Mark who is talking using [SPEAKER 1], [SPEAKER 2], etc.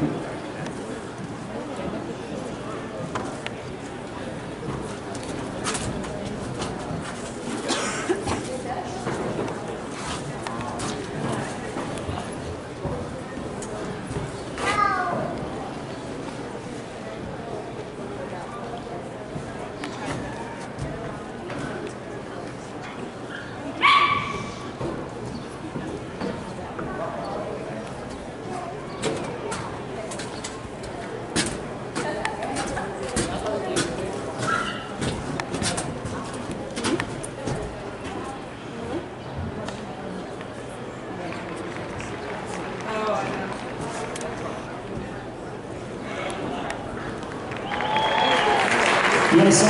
[SPEAKER 1] You solo